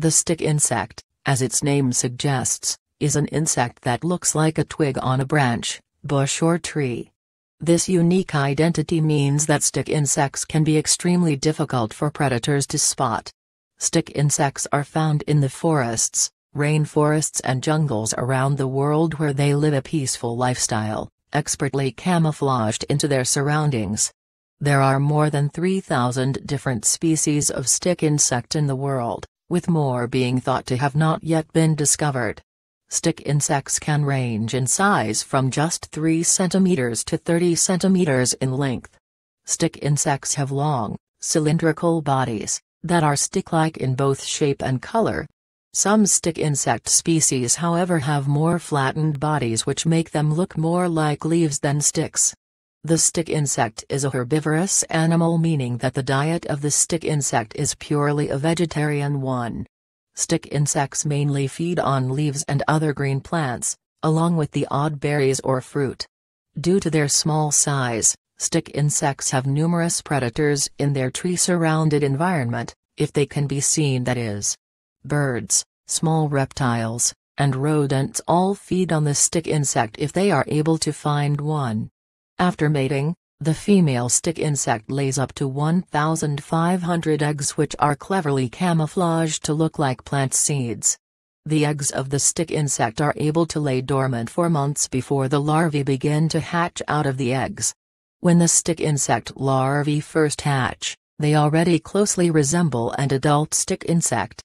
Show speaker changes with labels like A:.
A: The stick insect, as its name suggests, is an insect that looks like a twig on a branch, bush or tree. This unique identity means that stick insects can be extremely difficult for predators to spot. Stick insects are found in the forests, rainforests and jungles around the world where they live a peaceful lifestyle, expertly camouflaged into their surroundings. There are more than 3,000 different species of stick insect in the world, with more being thought to have not yet been discovered. Stick insects can range in size from just 3 cm to 30 cm in length. Stick insects have long, cylindrical bodies, that are stick-like in both shape and color. Some stick insect species however have more flattened bodies which make them look more like leaves than sticks. The stick insect is a herbivorous animal meaning that the diet of the stick insect is purely a vegetarian one. Stick insects mainly feed on leaves and other green plants, along with the odd berries or fruit. Due to their small size, stick insects have numerous predators in their tree-surrounded environment, if they can be seen that is. Birds, small reptiles, and rodents all feed on the stick insect if they are able to find one. After mating, the female stick insect lays up to 1,500 eggs which are cleverly camouflaged to look like plant seeds. The eggs of the stick insect are able to lay dormant for months before the larvae begin to hatch out of the eggs. When the stick insect larvae first hatch, they already closely resemble an adult stick insect.